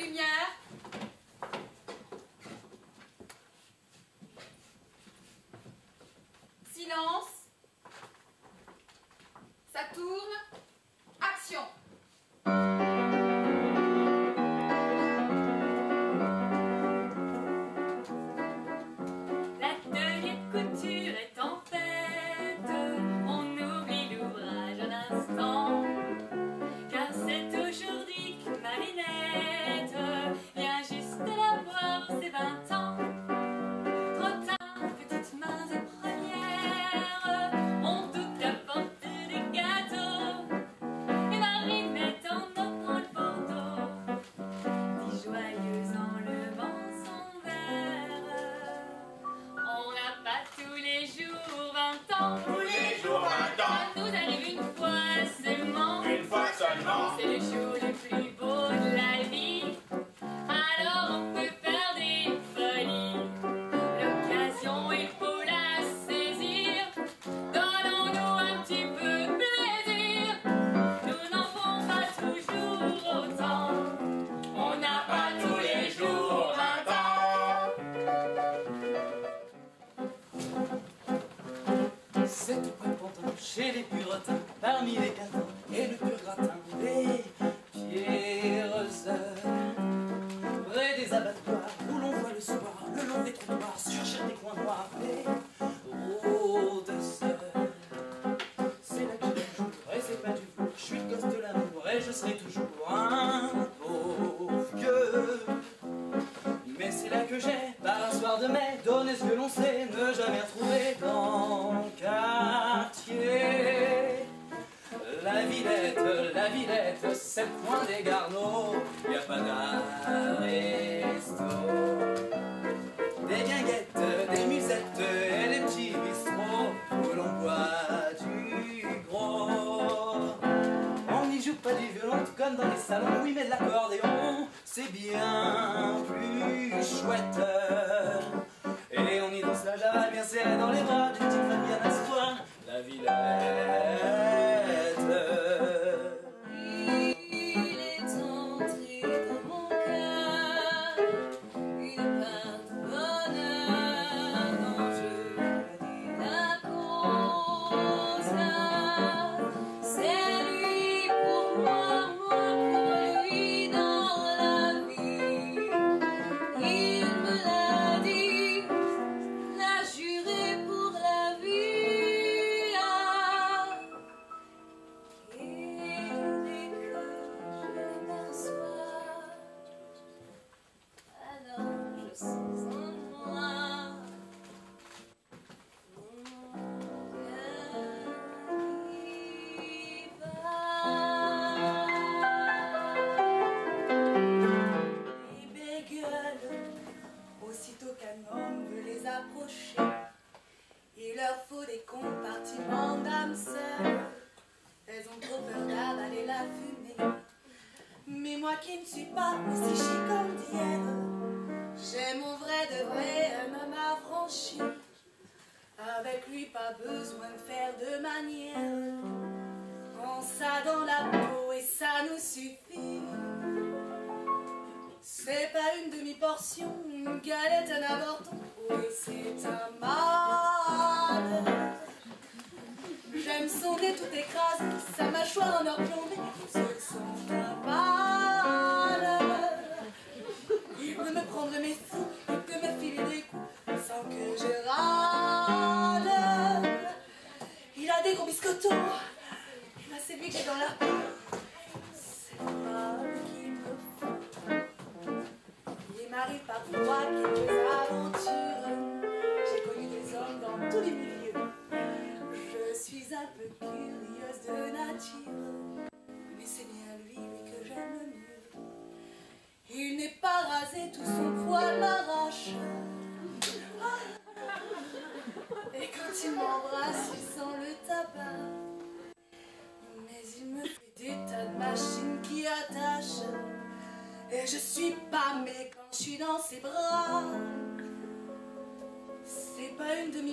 lumière. Mami de Castro. resto, y a pas d'arresto. Des guinguettes, des musettes et des petits bistrots où l'on boit du gros. On n'y joue pas du violon tout comme dans les salons, oui mais de l'accordéon, c'est bien plus chouette. Et on y danse la java bien serrée dans les bras. devrait un homme. Avec lui, pas besoin de faire de manière. On ça dans la peau et ça nous suffit. C'est pas une demi-portion, une galette, un avorton. Oui, c'est un mal. J'aime son nez tout écrasé, sa mâchoire en or plombé. Ce un mal. Il peut me prendre mes fous, que je râle. Il a des gros biscottos, bah, il m'a celui qui est dans la peau. C'est pas qui me faut. Il m'arrive parfois qu'il les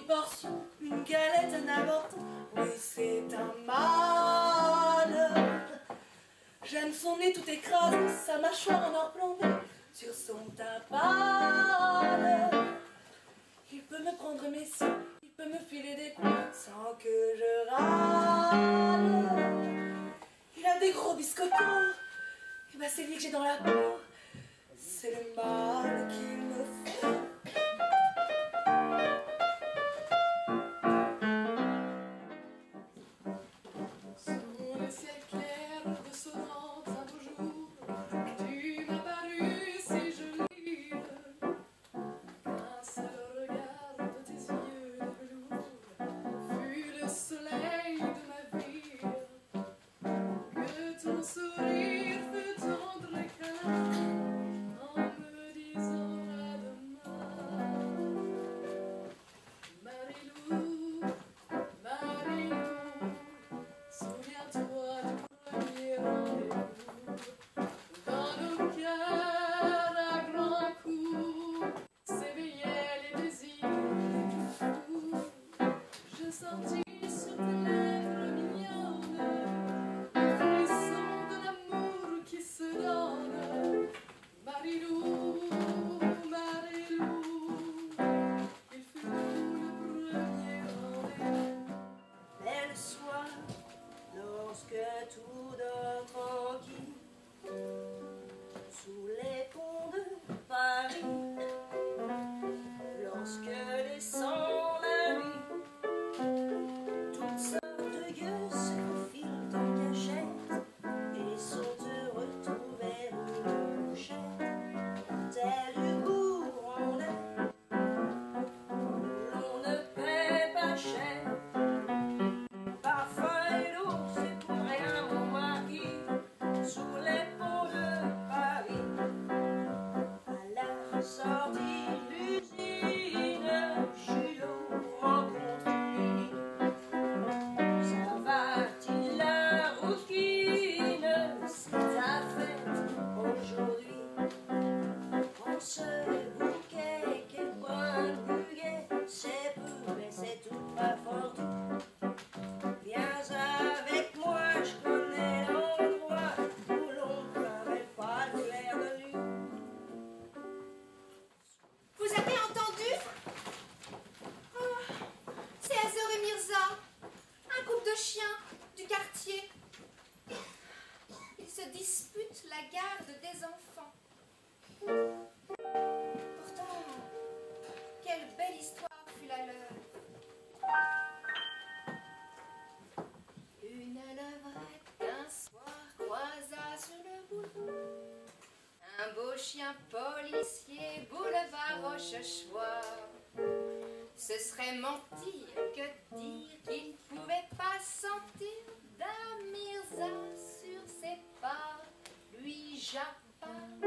portion une galette, un avorton. Oui, c'est un mâle. J'aime son nez tout écrase, sa mâchoire en or plombé sur son tabac. Il peut me prendre mes seins, il peut me filer des coups sans que je râle. Il a des gros biscotons, et bah ben c'est lui que j'ai dans la peau. C'est le mâle. chien policier, boulevard Rochechouart. Ce serait mentir que dire qu'il ne pouvait pas sentir Damirza sur ses pas, lui Japa.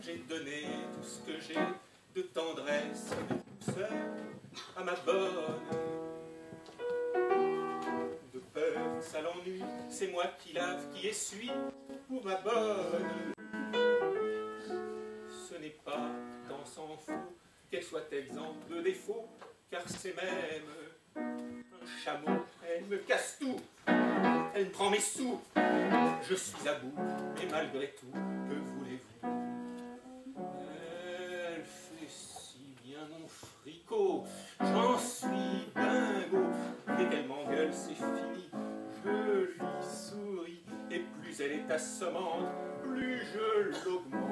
J'ai donné tout ce que j'ai de tendresse et de douceur à ma bonne. De peur, ça l'ennuie, c'est moi qui lave, qui essuie pour ma bonne. Ce n'est pas tant s'en fout qu'elle soit exempte de défauts, car c'est même un chameau. Elle me casse tout, elle me prend mes sous. Je suis à bout, et malgré tout, que voulez-vous? Elle fait si bien mon fricot, j'en suis dingo. Dès qu'elle m'engueule, c'est fini, je lui souris. Et plus elle est assommante, plus je l'augmente.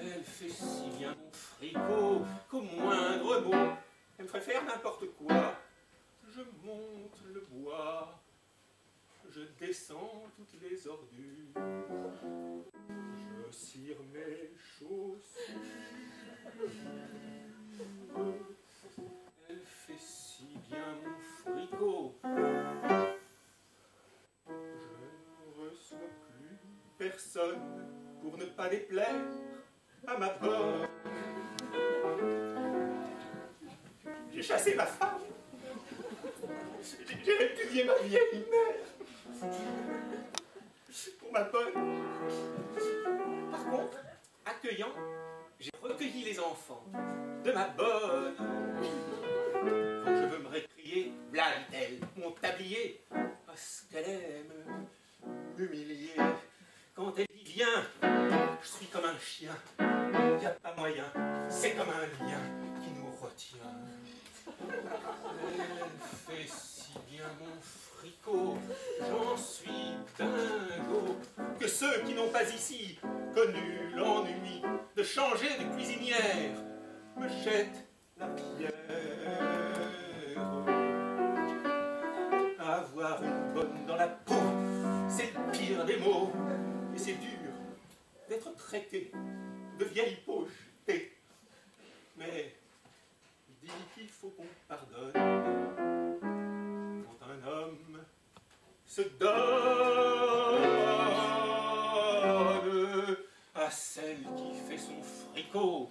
Elle fait si bien mon fricot qu'au moindre mot, elle faire n'importe quoi. Personne pour ne pas déplaire à ma bonne. J'ai chassé ma femme. J'ai- répudié ma vieille mère. Pour ma bonne. Par contre, accueillant, j'ai recueilli les enfants de ma bonne. Elle fait si bien mon fricot, j'en suis dingo, que ceux qui n'ont pas ici connu l'ennui de changer de cuisinière me jettent la pierre. Avoir une bonne dans la peau, c'est le pire des mots, et c'est dur d'être traité de vieille jetée. Mais qu'il faut qu'on pardonne quand un homme se donne à celle qui fait son fricot.